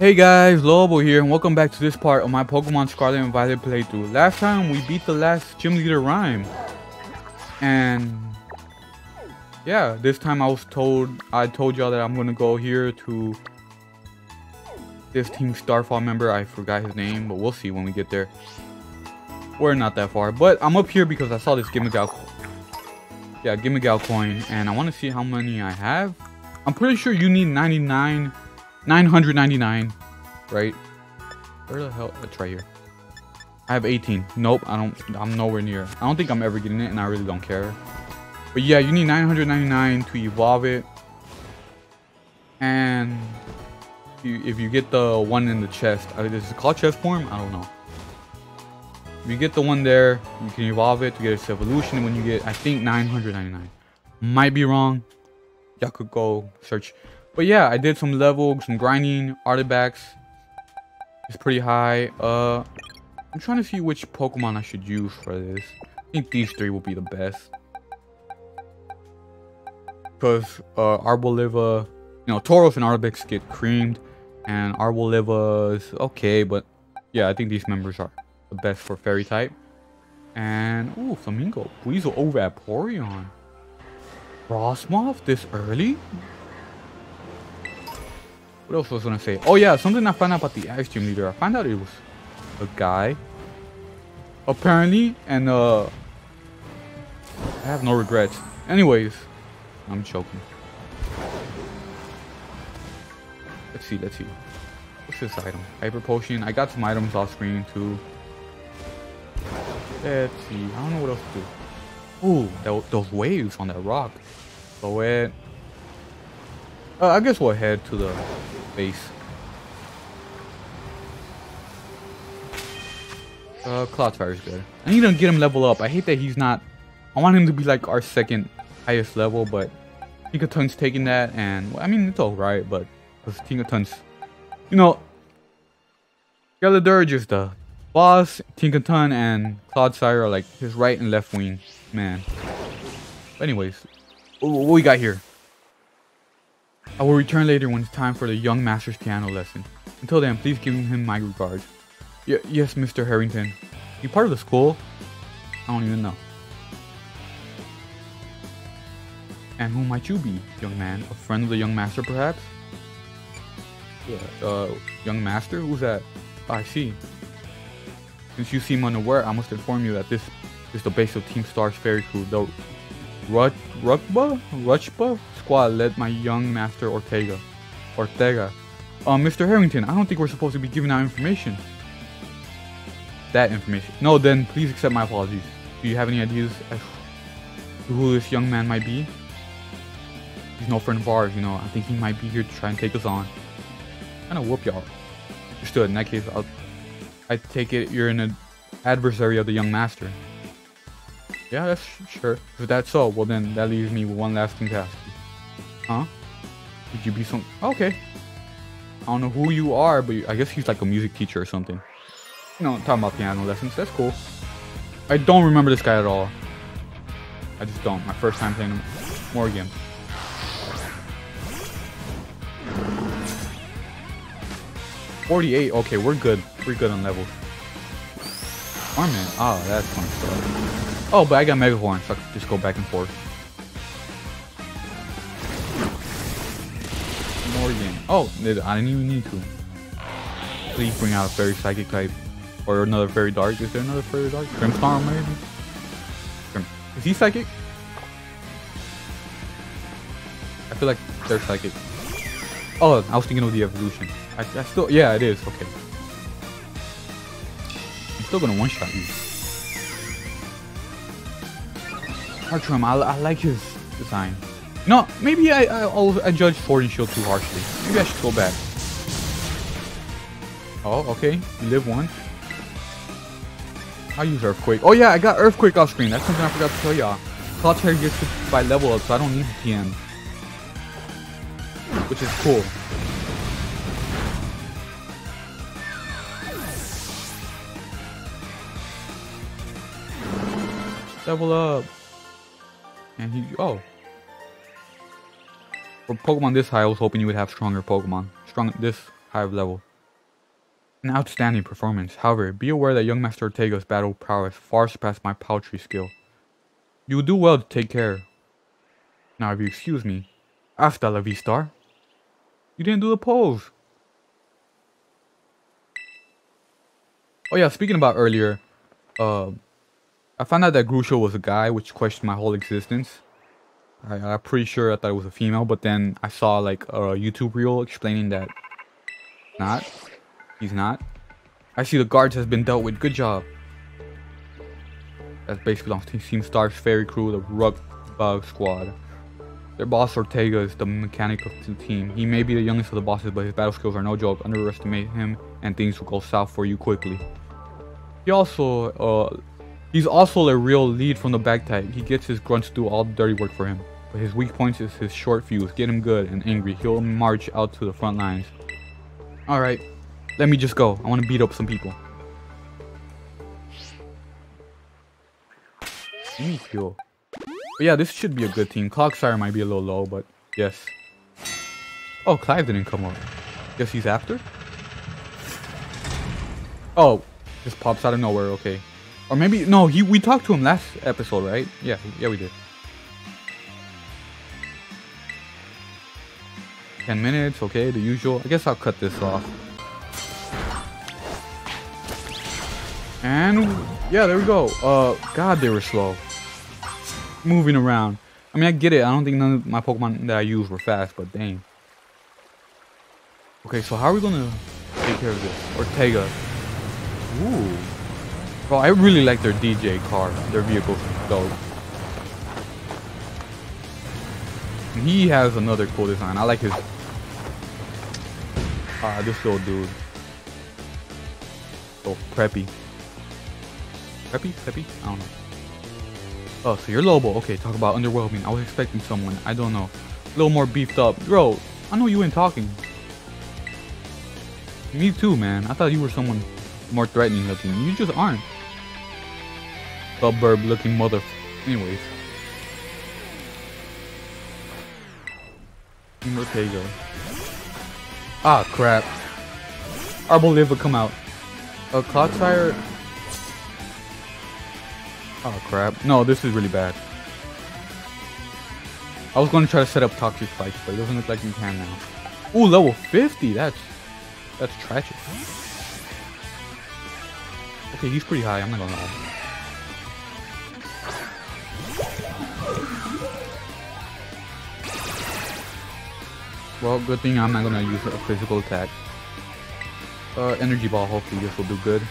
Hey guys, Lobo here, and welcome back to this part of my Pokemon Scarlet and Violet playthrough. Last time, we beat the last Gym Leader Ryme. And... Yeah, this time I was told, I told y'all that I'm gonna go here to... This Team Starfall member, I forgot his name, but we'll see when we get there. We're not that far, but I'm up here because I saw this Gimmighoul... Yeah, Gimmighoul coin, and I want to see how many I have. I'm pretty sure you need 99... 999, right? Where the hell? It's right here. I have 18. Nope, I don't. I'm nowhere near. I don't think I'm ever getting it, and I really don't care. But yeah, you need 999 to evolve it. And you, if you get the one in the chest, uh, is it called chest form? I don't know. If you get the one there, you can evolve it to get its evolution. When you get, I think 999. Might be wrong. Y'all could go search. But yeah, I did some level, some grinding, artifacts. It's pretty high. Uh, I'm trying to see which Pokemon I should use for this. I think these three will be the best. Because uh, Arboliva, you know, Tauros and Artifacts get creamed. And Arboliva is okay, but yeah, I think these members are the best for Fairy type. And, ooh, Flamingo. Weasel over at Porion. Frosmoth this early? What else was I gonna say? Oh yeah, something I found out about the ice Gym Leader. I found out it was a guy. Apparently, and uh, I have no regrets. Anyways, I'm choking. Let's see, let's see. What's this item? Hyper Potion. I got some items off screen too. Let's see. I don't know what else to do. Ooh, that, those waves on that rock. So it. Uh, I guess we'll head to the base. Uh, Clodsire is good. I need to get him level up. I hate that he's not... I want him to be like our second highest level, but Tinkaton's taking that, and... Well, I mean, it's alright, but... Because Tinkaton's... You know... Galadur is the boss, Tinkaton and Clodsire are like his right and left wing. Man. But anyways, what we got here? I will return later when it's time for the young master's piano lesson. Until then, please give him my regards. Y yes, Mr. Harrington. You part of the school? I don't even know. And who might you be, young man? A friend of the young master, perhaps? Yeah, uh, young master? Who's that? Oh, I see. Since you seem unaware, I must inform you that this is the base of Team Star's fairy crew, the Rukba? Ruchbah squad led my young master Ortega. Ortega. Um, Mr. Harrington, I don't think we're supposed to be giving out information. That information. No, then please accept my apologies. Do you have any ideas as to who this young man might be? He's no friend of ours, you know. I think he might be here to try and take us on. Kind of whoop y'all. Understood. In that case, I'll. I take it you're an adversary of the young master. Yeah, that's sure. If that's so, well then that leaves me with one last thing to ask. Huh? Would you be some? Okay. I don't know who you are, but I guess he's like a music teacher or something. You know, talking about piano lessons. That's cool. I don't remember this guy at all. I just don't. My first time playing him. Morgan. Forty-eight. Okay, we're good. We're good on levels. Armament. Oh, that's fun stuff. Oh, but I got Mega Horn, so I can just go back and forth. Morgan. Oh, I didn't even need to. Please bring out a fairy psychic type. Or another fairy dark. Is there another fairy dark? Grimmsnarl maybe? Is he psychic? I feel like they're psychic. Oh, I was thinking of the evolution. I, I still, yeah, it is. Okay. I'm still gonna one-shot you. Artrum, I, I like his design. No, maybe I I, I judge Sword and Shield too harshly. Maybe I should go back. Oh, okay. You live one. I'll use Earthquake. Oh yeah, I got Earthquake off screen. That's something I forgot to tell y'all. Clodsire gets it by level up, so I don't need the TM. Which is cool. Level up. And he, oh. For Pokemon this high, I was hoping you would have stronger Pokemon. Strong, this high of level. An outstanding performance. However, be aware that young Master Ortega's battle prowess far surpassed my paltry skill. You will do well to take care. Now, if you excuse me, hasta la vista. You didn't do the pose. Oh yeah, speaking about earlier, uh, I found out that Grusha was a guy, which questioned my whole existence. I, I'm pretty sure I thought it was a female, but then I saw like a YouTube reel explaining that not. He's not. I see the guards has been dealt with. Good job. That's basically on Team Star's Fairy Crew, the Rug Bug Squad. Their boss Ortega is the mechanic of the team. He may be the youngest of the bosses, but his battle skills are no joke. Underestimate him, and things will go south for you quickly. He also, uh, he's also a real lead from the back type. He gets his grunts to do all the dirty work for him. But his weak points is his short fuse. Get him good and angry. He'll march out to the front lines. Alright, let me just go. I want to beat up some people. Heal. But yeah, this should be a good team. Clodsire might be a little low, but yes. Oh, Clive didn't come up. Guess he's after? Oh, just pops out of nowhere, okay. Or maybe, no, he we talked to him last episode, right? Yeah, yeah we did. 10 minutes, okay, the usual. I guess I'll cut this off. And, yeah, there we go. Uh, God, they were slow. Moving around. I mean, I get it. I don't think none of my Pokemon that I use were fast, but dang. Okay, so how are we gonna take care of this? Ortega. Ooh. Bro, I really like their DJ car. Their vehicle though. he has another cool design. I like his Ah, this little dude. So preppy. Preppy? Preppy? I don't know. Oh, so you're Lobo. Okay, talk about underwhelming. I was expecting someone. I don't know. A little more beefed up. Bro, I know you ain't talking. Me too, man. I thought you were someone more threatening looking. You just aren't. Suburb looking mother. Anyways. Ortega. Ah, crap. Arbolive will come out. A Clodsire... Oh, crap. No, this is really bad. I was going to try to set up Toxic Spikes, but it doesn't look like you can now. Ooh, level 50? That's... That's tragic. Okay, he's pretty high, I'm not gonna lie. Well, good thing I'm not gonna use a physical attack. Uh, energy ball, hopefully this will do good.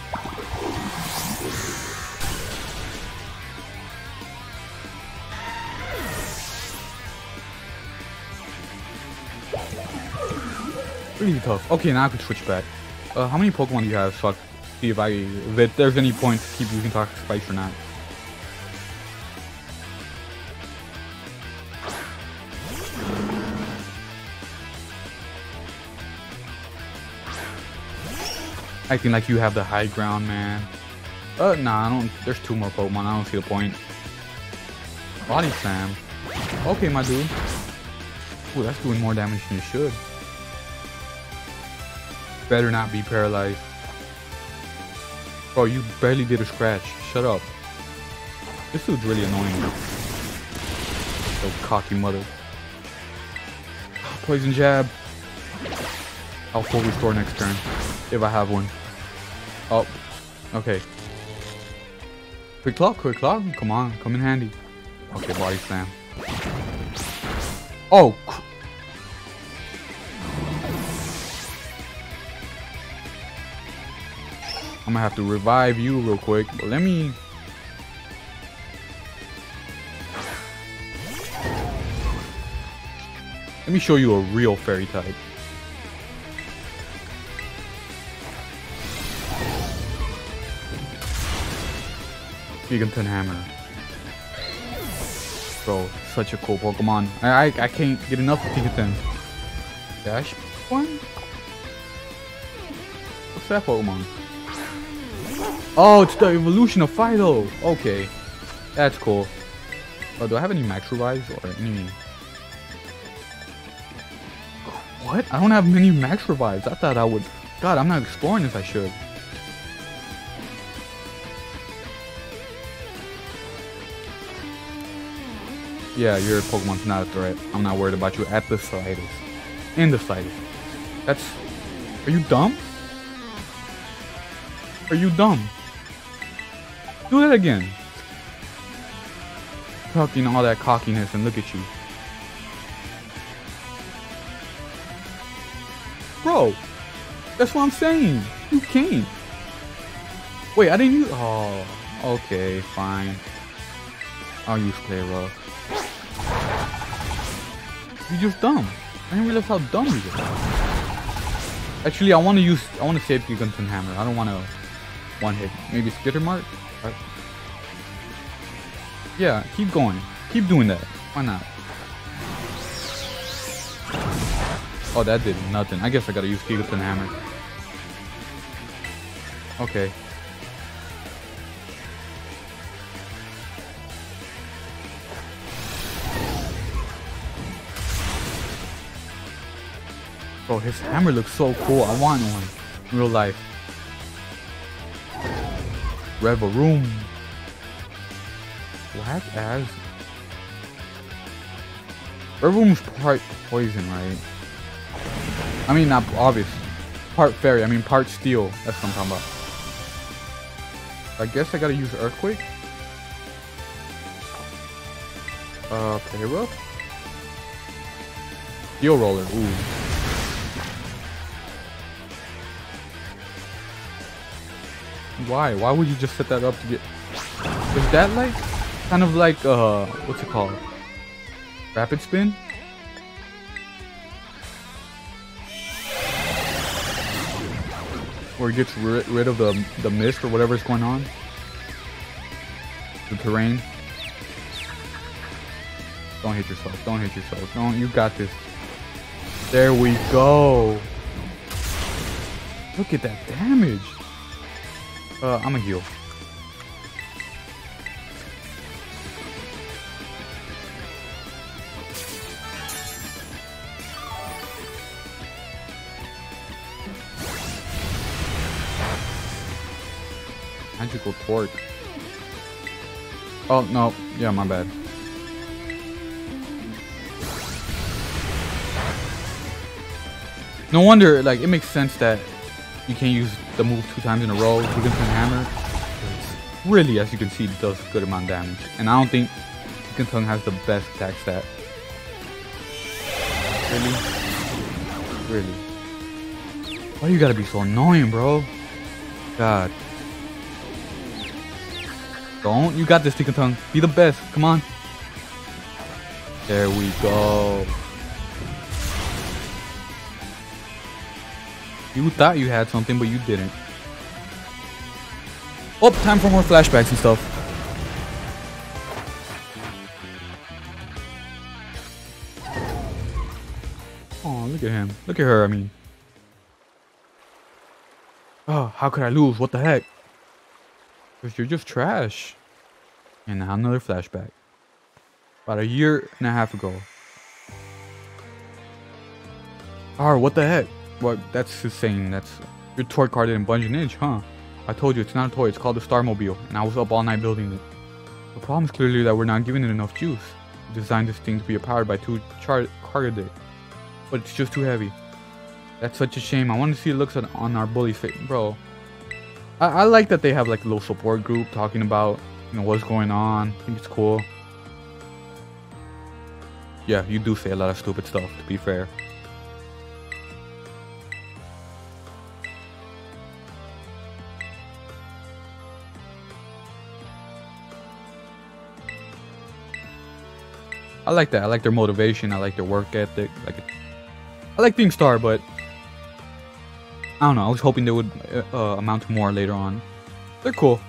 Really tough. Okay, now I can switch back. Uh, how many Pokemon do you have so I see if I if there's any point to keep using Toxic Spikes or not? Acting like you have the high ground, man. Uh, nah, I don't. There's two more Pokemon. I don't see the point. Body Slam. Okay, my dude. Ooh, that's doing more damage than it should. Better not be paralyzed. Bro, you barely did a scratch. Shut up. This dude's really annoying. So cocky mother. Poison jab. I'll full restore next turn. If I have one. Oh. Okay. Quick claw, quick claw. Come on, come in handy. Okay, body slam. Oh! I'm gonna have to revive you real quick, but let me... Let me show you a real fairy type. Gigaton Hammer. Bro, such a cool Pokemon. I, I, I can't get enough of Gigaton. Dash one? What's that Pokemon? Oh, it's the evolution of Fidough. Okay. That's cool. Oh, do I have any max revives or any... What? I don't have many max revives. I thought I would God, I'm not exploring as I should. Yeah, your Pokemon's not a threat. I'm not worried about you at the slightest. In the slightest. That's... Are you dumb? Are you dumb? Do that again. Talking all that cockiness and look at you. Bro, that's what I'm saying. You can't. Wait, I didn't use... Oh, okay, fine. I'll use Play Rough. You're just dumb. I didn't realize how dumb you are. Actually, I want to use... I want to save Gigaton Hammer. I don't want to one hit. Maybe Skitter Smack? Right. Yeah, keep going. Keep doing that. Why not? Oh, that did nothing. I guess I gotta use Gigaton Hammer. Okay. Bro, his hammer looks so cool. I want one in real life. Revavroom. Black as. Revavroom's part poison, right? I mean, not obvious. Part fairy, I mean part steel. That's what I'm talking about. I guess I gotta use Earthquake. Uh, Payroll? Steel Roller, ooh. Why? Why would you just set that up to get... Is that like... Kind of like, uh... What's it called? Rapid Spin? Where it gets ri rid of the, the mist or whatever is going on? The terrain? Don't hit yourself. Don't hit yourself. Don't. You got this. There we go. Look at that damage. Uh, I'm a heal. Magical torque. Oh, no. Yeah, my bad. No wonder, like, it makes sense that you can't use the move two times in a row. You can hammer. Really, as you can see, it does a good amount of damage. And I don't think Tongue has the best attack stat. Really? Really? Why you gotta be so annoying, bro? God. Don't. You got this, Tongue. Be the best. Come on. There we go. You thought you had something, but you didn't. Oh, time for more flashbacks and stuff. Oh, look at him. Look at her, I mean. Oh, how could I lose? What the heck? Because you're just trash. And now another flashback. About a year and a half ago. Ah, what the heck? Well, that's saying that's your toy car didn't budge an inch, huh? I told you it's not a toy, it's called the Starmobile, and I was up all night building it. The problem is clearly that we're not giving it enough juice. We designed this thing to be powered by two char cargo deck, but it's just too heavy. That's such a shame. I want to see it looks on, on our bully face, bro. I, I like that they have like a little support group talking about you know what's going on. I think it's cool. Yeah, you do say a lot of stupid stuff. To be fair. I like that. I like their motivation. I like their work ethic. Like, I like being star, but I don't know. I was hoping they would uh, uh, amount to more later on. They're cool.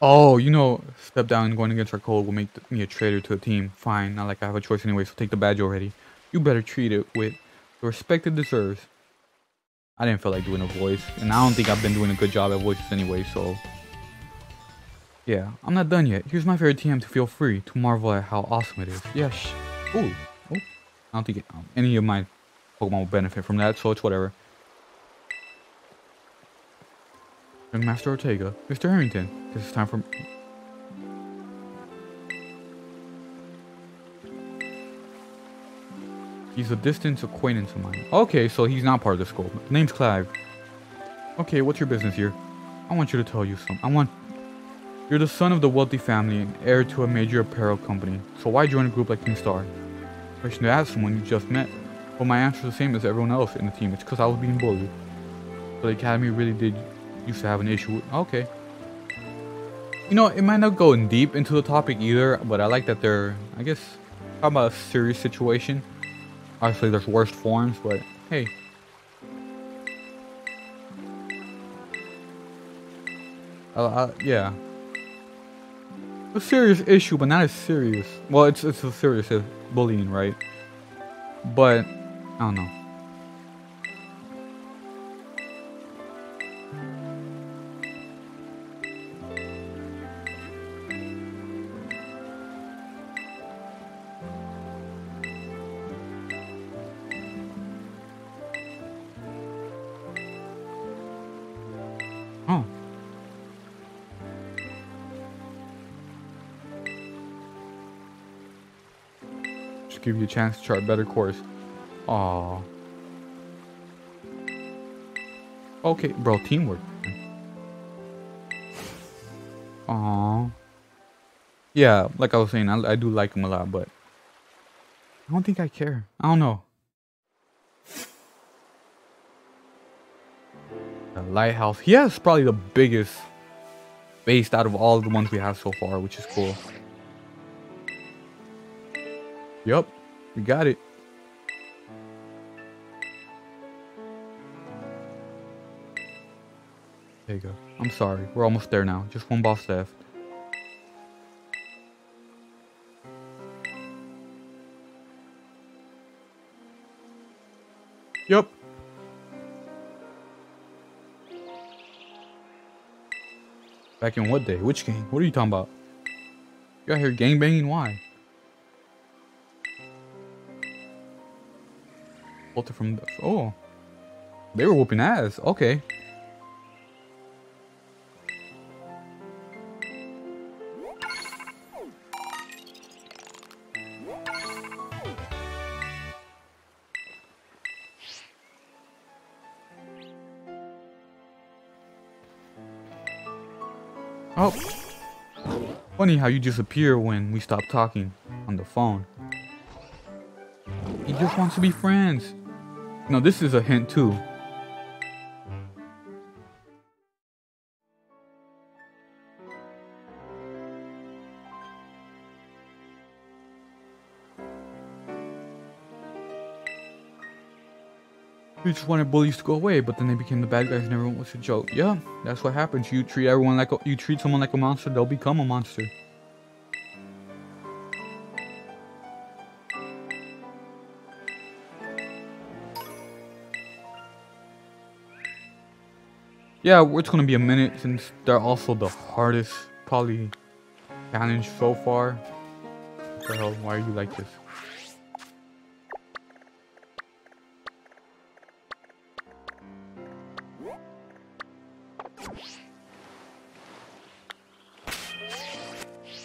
Oh, you know, step down going against our code will make me a traitor to a team. Fine, not like I have a choice anyway, so take the badge already. You better treat it with the respect it deserves. I didn't feel like doing a voice, and I don't think I've been doing a good job at voices anyway, so... Yeah, I'm not done yet. Here's my favorite TM to feel free to marvel at how awesome it is. Yeah, Ooh. Oh. I don't think it, um, any of my Pokemon will benefit from that, so it's whatever. Young Master Ortega, Mr. Harrington, is time for... He's a distant acquaintance of mine. Okay, so he's not part of the school. Name's Clive. Okay, what's your business here? I want you to tell you something. I want... You're the son of the wealthy family and heir to a major apparel company. So why join a group like King Star? Question to ask someone you just met. But my answer is the same as everyone else in the team. It's because I was being bullied. So the academy really did used to have an issue with... Okay. You know, it might not go in deep into the topic either, but I like that they're, I guess, talking about a serious situation. Obviously, there's worst forms, but hey. Uh, uh, yeah. A serious issue, but not as serious. Well, it's it's as serious bullying, right? But I don't know. You a chance to chart a better course. Aww. Okay, bro, teamwork. Aww. Yeah, like I was saying, I, I do like him a lot, but I don't think I care. I don't know. The lighthouse. He has probably the biggest base out of all the ones we have so far, which is cool. Yep, we got it. There you go. I'm sorry. We're almost there now. Just one boss left. Yep. Back in what day? Which game? What are you talking about? You out here gangbanging? Why? Bolted from the... Oh. They were whooping ass. Okay. Oh. Funny how you disappear when we stop talking on the phone. He just wants to be friends. No, this is a hint too. We just wanted bullies to go away, but then they became the bad guys and everyone was a joke. Yeah, that's what happens. You treat everyone like a, you treat someone like a monster, they'll become a monster. Yeah, it's gonna be a minute since they're also the hardest probably challenge so far. What the hell? Why are you like this?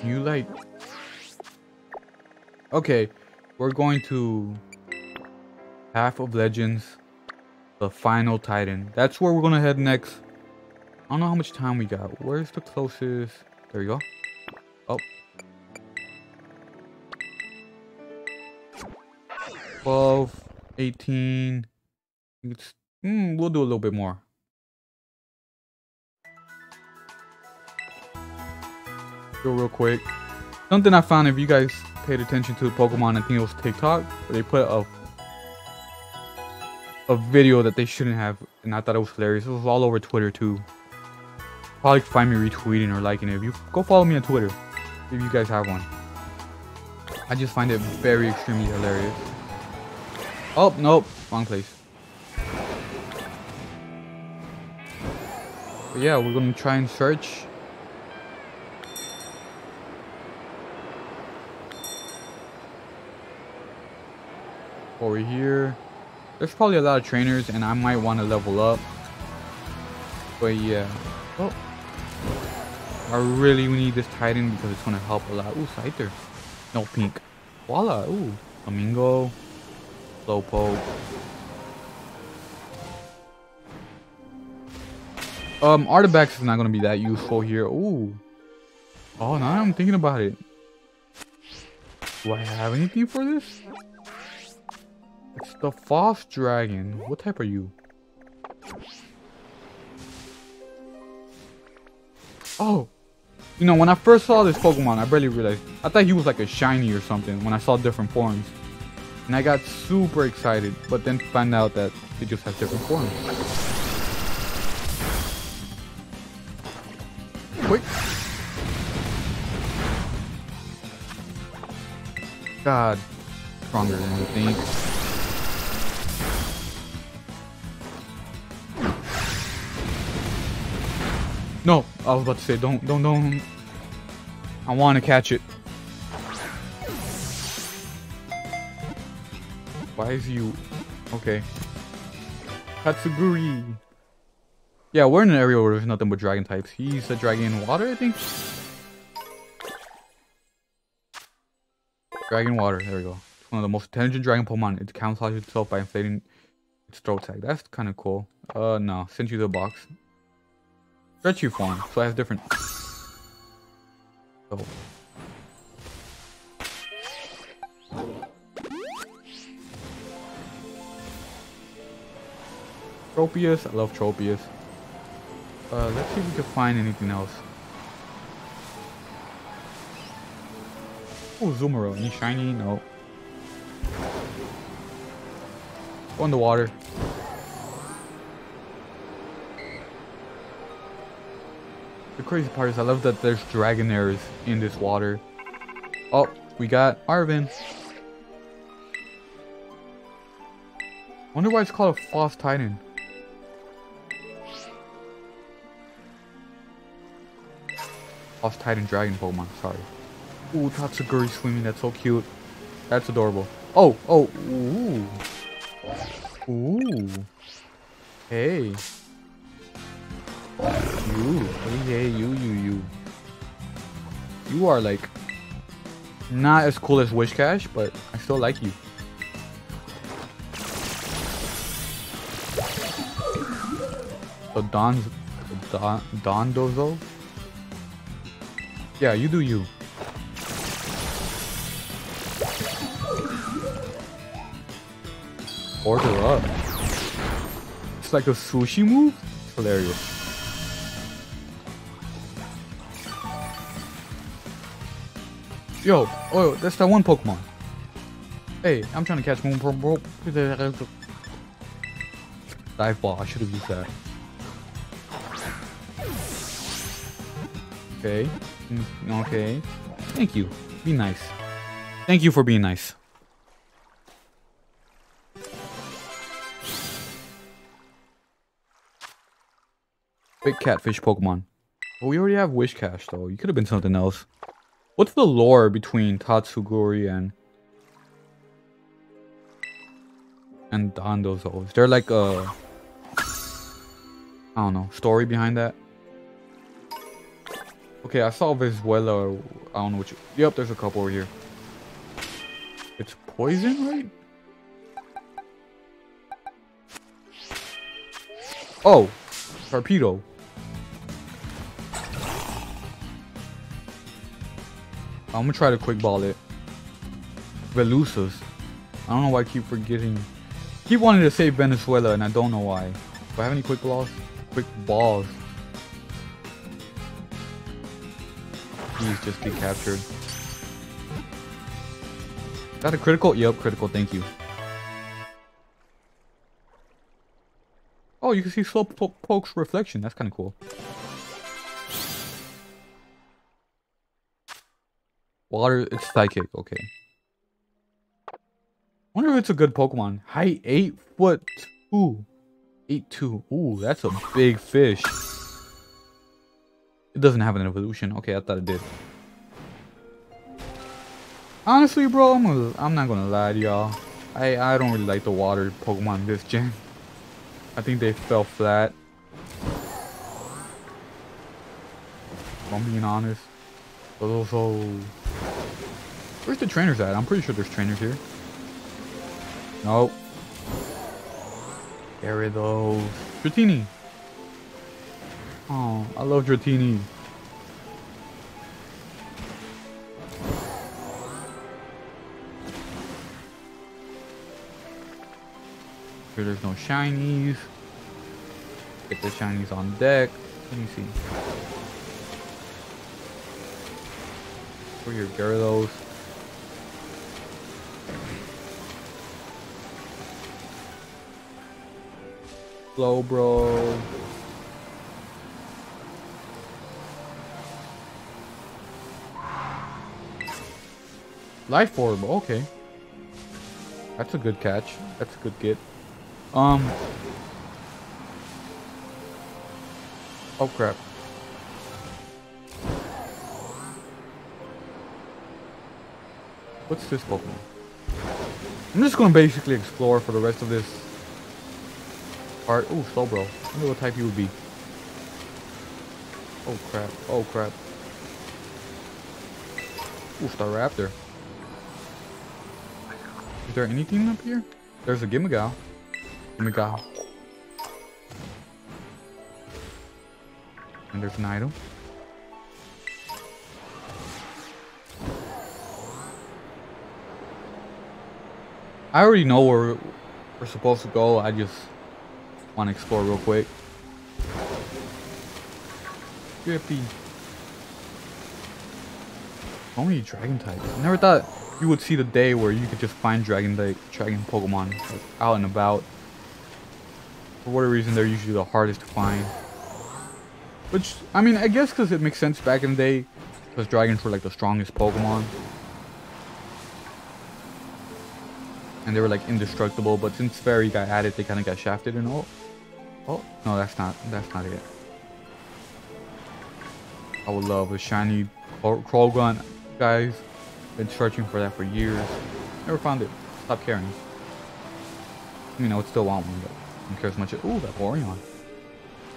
You like... Okay, we're going to... Path of Legends, the final Titan. That's where we're gonna head next. I don't know how much time we got. Where's the closest? There you go. Oh. 12, 18. It's, mm, we'll do a little bit more. Go real quick. Something I found if you guys paid attention to the Pokemon, I think it was TikTok, where they put a a video that they shouldn't have, and I thought it was hilarious. It was all over Twitter too probably find me retweeting or liking it. If you go follow me on Twitter, if you guys have one. I just find it very extremely hilarious. Oh nope, wrong place. But yeah, we're gonna try and search. Over here. There's probably a lot of trainers and I might want to level up. But yeah. Oh. I really need this Titan because it's going to help a lot. Ooh, Scyther. No, pink. Voila. Ooh. Flamingo. Slowpoke. Um, Artifacts is not going to be that useful here. Ooh. Oh, now I'm thinking about it. Do I have anything for this? It's the False Dragon. What type are you? Oh! You know, when I first saw this Pokemon, I barely realized. I thought he was like a shiny or something when I saw different forms. And I got super excited, but then found out that it just has different forms. Quick! God, stronger than you think. No, I was about to say, don't, don't, don't. I want to catch it. Why is you? Okay. Tatsugiri! Yeah, we're in an area where there's nothing but dragon types. He's a dragon water, I think. Dragon water, there we go. It's one of the most intelligent dragon Pokemon. It camouflages itself by inflating its throat tag. That's kind of cool. Uh, no. Sent you the box. Stretchy form, so it has different. Oh. Tropius, I love Tropius. Uh, let's see if we can find anything else. Oh, Zumaro, any shiny? No. Go in the water. Crazy part is I love that there's Dragonairs in this water. Oh, we got Arven. Wonder why it's called a False Titan. False Titan Dragon Pokemon, sorry. Ooh, Tatsugiri swimming, that's so cute. That's adorable. Oh, oh, ooh. Ooh. Hey. You, hey, you, you, you. You are like not as cool as Whiscash, but I still like you. So Don's Don Dondozo. Yeah, you do you. Order up. It's like a sushi move. Hilarious. Yo, oh, that's that one Pokemon. Hey, I'm trying to catch Moon Bro. Dive ball, I should have used that. Okay. Mm, okay. Thank you. Be nice. Thank you for being nice. Big catfish Pokemon. Well, we already have Whiscash, though. You could have been something else. What's the lore between Tatsugiri and and Dondozo? Is there like a I don't know story behind that? Okay, I saw Vizuela. I don't know which. Yep, there's a couple over here. It's poison, right? Oh, torpedo. I'm gonna try to quick ball it. Velusas. I don't know why I keep forgetting. keep wanting to say Venezuela and I don't know why. Do I have any quick balls? Quick balls. Please just get captured. Is that a critical? Yep, critical, thank you. Oh, you can see Slowpoke's reflection. That's kind of cool. Water, it's psychic. Okay. Wonder if it's a good Pokemon. Height 8 foot 2. 8 2. Ooh, that's a big fish. It doesn't have an evolution. Okay, I thought it did. Honestly, bro, I'm, gonna, I'm not gonna lie to y'all. I, I don't really like the water Pokemon this gen. I think they fell flat. If I'm being honest. But also... Where's the trainers at? I'm pretty sure there's trainers here. Nope. Gyarados. Dratini. Oh, I love Dratini. Here there's no shinies. Get the shinies on deck. Let me see. Where your Gyarados? Slow, bro. Life orb, okay. That's a good catch. That's a good get. Um. Oh crap. What's this Pokemon? I'm just gonna basically explore for the rest of this part. Oh, Slowbro. I wonder what type he would be. Oh crap. Oh crap. Ooh, Staraptor. Is there anything up here? There's a Gimmighoul. Gimmighoul. And there's an item. I already know where we're supposed to go. I just want to explore real quick. Drippy. Only dragon types. I never thought you would see the day where you could just find dragon like dragon Pokemon like, out and about. For whatever reason, they're usually the hardest to find. Which, I mean, I guess because it makes sense back in the day, because dragons were like the strongest Pokemon. And they were like indestructible, but since Fairy got added, they kind of got shafted and all. Oh, no, that's not, that's not it. I would love a shiny Croagunk, guys. Been searching for that for years. Never found it. Stop caring. I mean, I would still want one, but I don't care as much. Ooh, that Orion.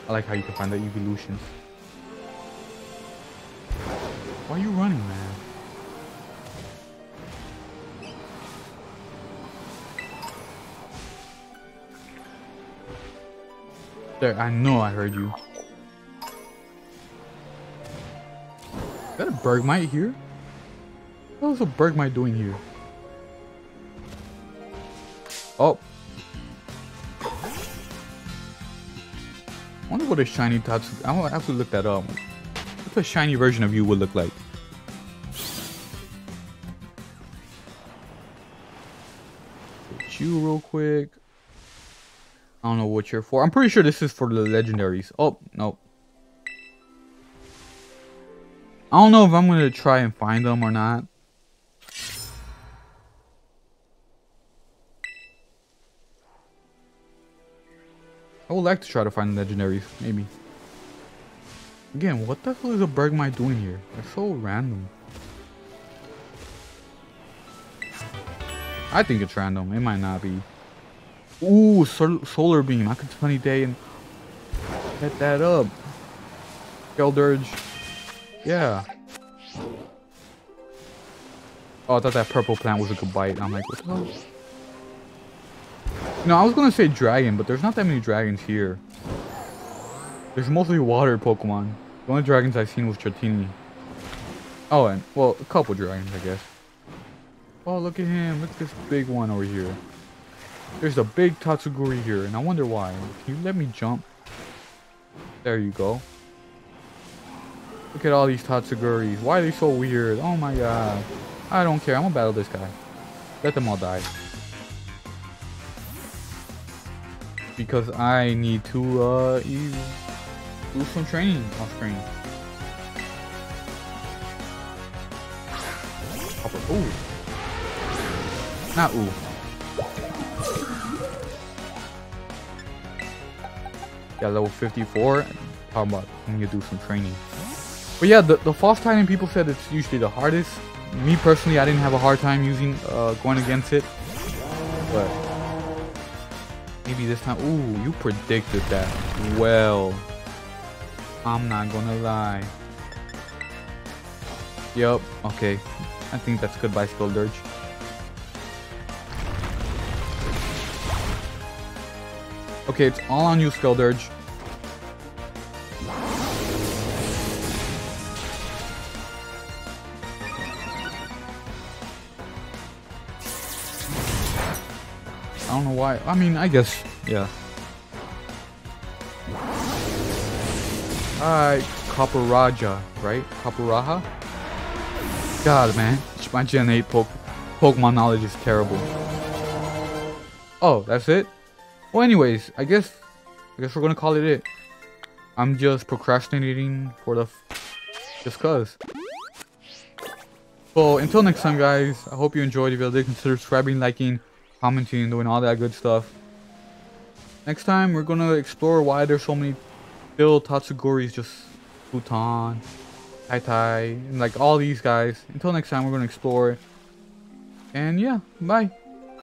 I like how you can find the evolutions. Why are you running, man? There, I know I heard you. Is that a Bergmite here? What is a Bergmite doing here? Oh. I wonder what a shiny Tatsu... I will have to look that up. What a shiny version of you would look like. Get you real quick. I don't know what you're for. I'm pretty sure this is for the legendaries. Oh, no. I don't know if I'm going to try and find them or not. I would like to try to find the legendaries, maybe. Again, what the hell is a Bergmite doing here? That's so random. I think it's random. It might not be. Ooh, sol solar beam. I could 20 day and get that up. Geldurge. Yeah. Oh, I thought that purple plant was a good bite. I'm like, what the hell? No, I was gonna say dragon, but there's not that many dragons here. There's mostly water Pokemon. The only dragons I've seen was Dratini. Oh, and, well, a couple dragons, I guess. Oh, look at him. Look at this big one over here. There's a big Tatsugiri here, and I wonder why. Can you let me jump? There you go. Look at all these Tatsugiris. Why are they so weird? Oh my god. I don't care. I'm gonna battle this guy. Let them all die. Because I need to uh, do some training off screen. Ooh. Not ooh. Yeah, level 54. How about I'm gonna do some training? But yeah, the, the false titan people said it's usually the hardest. Me personally, I didn't have a hard time using uh, going against it. But maybe this time. Ooh, you predicted that well. I'm not gonna lie. Yep. Okay. I think that's goodbye, Skeledirge. Okay, it's all on you, Skeledirge. I don't know why. I mean, I guess, yeah. Alright, Copperajah, right? Copperajah? God, man. My Gen 8 po Pokemon knowledge is terrible. Oh, that's it? Well, anyways, I guess, I guess we're gonna call it it. I'm just procrastinating for the, just cause. So, until next time, guys, I hope you enjoyed. If you did, consider subscribing, liking, commenting, doing all that good stuff. Next time, we're gonna explore why there's so many Bill Tatsugiri's just Bhutan, Tai Tai, and like all these guys. Until next time, we're gonna explore. And yeah, bye.